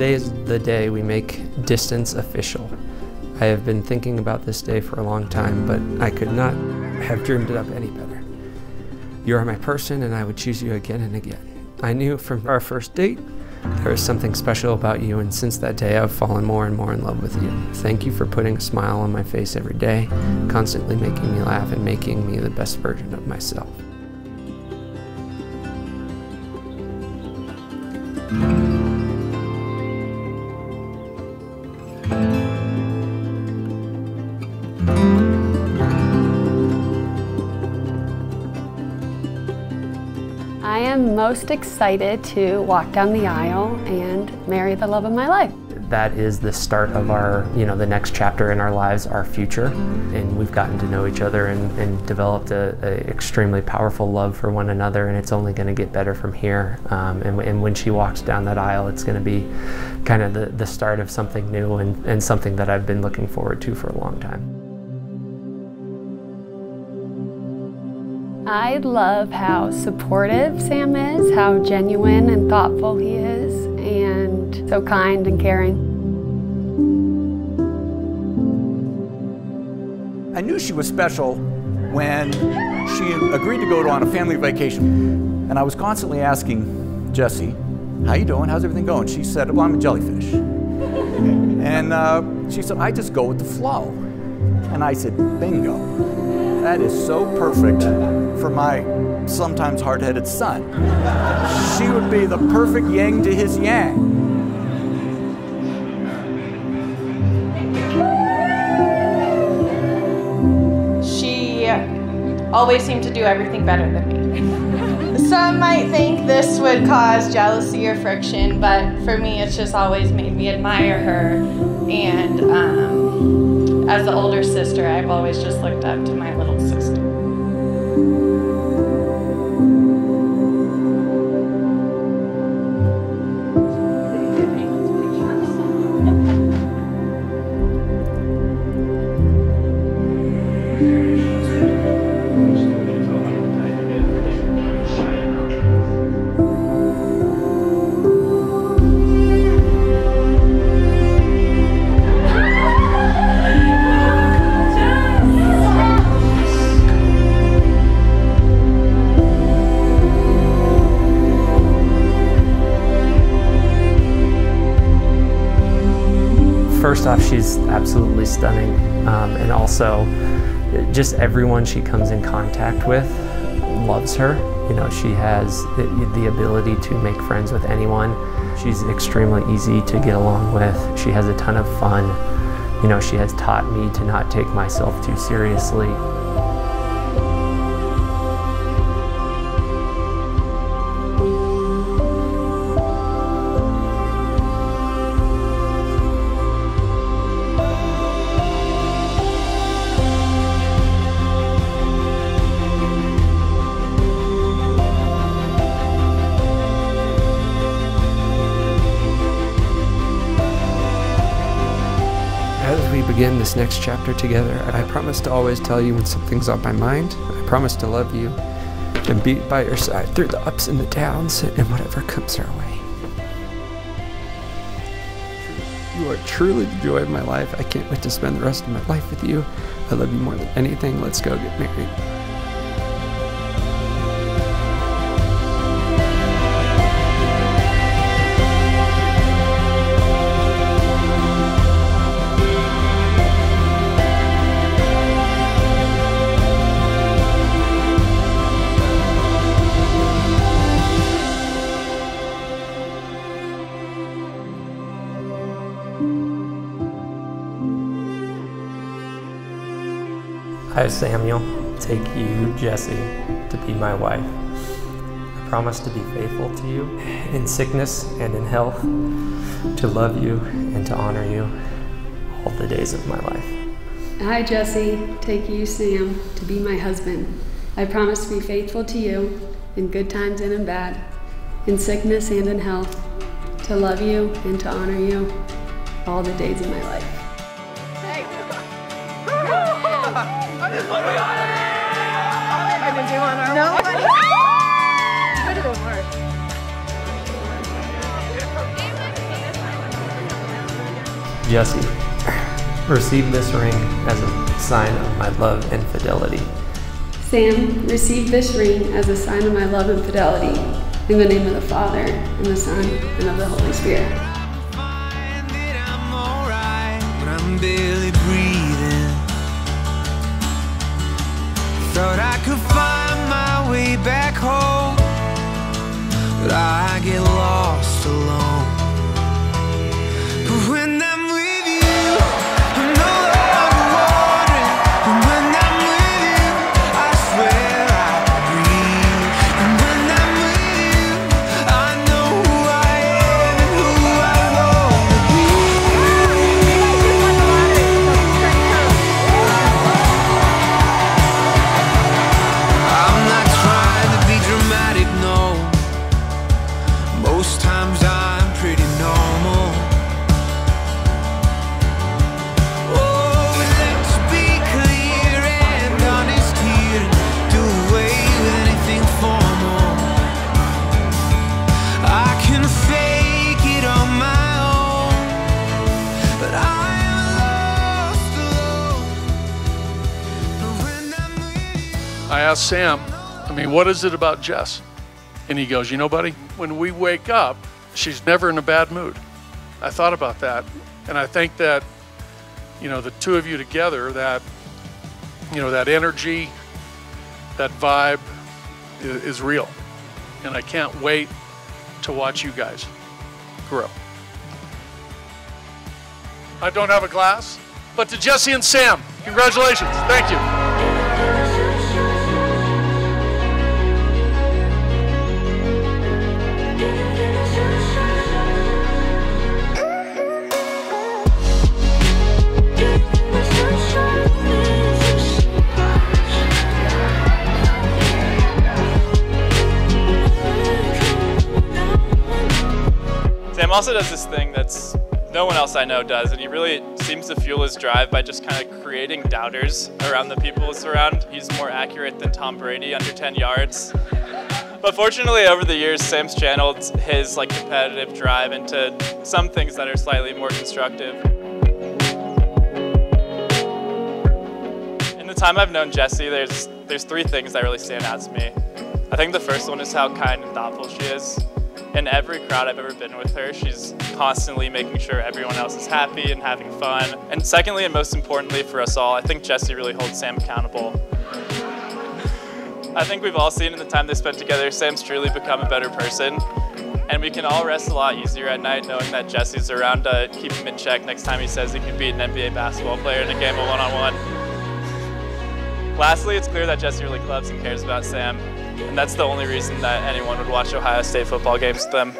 Today is the day we make distance official. I have been thinking about this day for a long time, but I could not have dreamed it up any better. You are my person, and I would choose you again and again. I knew from our first date there was something special about you, and since that day, I've fallen more and more in love with you. Thank you for putting a smile on my face every day, constantly making me laugh, and making me the best version of myself. Am most excited to walk down the aisle and marry the love of my life. That is the start of our, you know, the next chapter in our lives, our future. And we've gotten to know each other and, and developed a, extremely powerful love for one another, and it's only going to get better from here. Um, and, and, when she walks down that aisle, it's going to be kind of the, the start of something new and, and something that I've been looking forward to for a long time. I love how supportive Sam is, how genuine and thoughtful he is, and so kind and caring. I knew she was special when she agreed to go on a family vacation. And I was constantly asking Jessie, how you doing? How's everything going? She said, well, I'm a jellyfish. and uh, she said, I just go with the flow. And I said, bingo. That is so perfect for my sometimes hard-headed son. She would be the perfect yang to his yang. She always seemed to do everything better than me. Some might think this would cause jealousy or friction, but for me, it's just always made me admire her. And um, as the older sister, I've always just looked up to my little sister. First off, she's absolutely stunning, um, and also just everyone she comes in contact with loves her. You know, she has the, the ability to make friends with anyone. She's extremely easy to get along with. She has a ton of fun. You know, she has taught me to not take myself too seriously. As we begin this next chapter together, I promise to always tell you when something's on my mind. I promise to love you and be by your side through the ups and the downs and whatever comes our way. You are truly the joy of my life. I can't wait to spend the rest of my life with you. I love you more than anything. Let's go get married. I, Samuel, take you, Jessie, to be my wife. I promise to be faithful to you in sickness and in health, to love you and to honor you all the days of my life. I, Jessie, take you, Sam, to be my husband. I promise to be faithful to you in good times and in bad, in sickness and in health, to love you and to honor you all the days of my life. Jessie, receive this ring as a sign of my love and fidelity. Sam, receive this ring as a sign of my love and fidelity. In the name of the Father, and the Son, and of the Holy Spirit. Asked Sam, I mean, what is it about Jess? And he goes, You know, buddy, when we wake up, she's never in a bad mood. I thought about that. And I think that, you know, the two of you together, that, you know, that energy, that vibe is, is real. And I can't wait to watch you guys grow. I don't have a glass, but to Jessie and Sam, congratulations. Thank you. Also does this thing that's no one else I know does, and he really seems to fuel his drive by just kind of creating doubters around the people he's around. He's more accurate than Tom Brady under 10 yards. But fortunately, over the years, Sam's channeled his like competitive drive into some things that are slightly more constructive. In the time I've known Jessie, there's there's three things that really stand out to me. I think the first one is how kind and thoughtful she is. In every crowd I've ever been with her, she's constantly making sure everyone else is happy and having fun. And secondly, and most importantly for us all, I think Jessie really holds Sam accountable. I think we've all seen in the time they spent together, Sam's truly become a better person. And we can all rest a lot easier at night knowing that Jessie's around to keep him in check next time he says he can beat an NBA basketball player in a game of one-on-one. Lastly, it's clear that Jessie really loves and cares about Sam, and that's the only reason that anyone would watch Ohio State football games with them.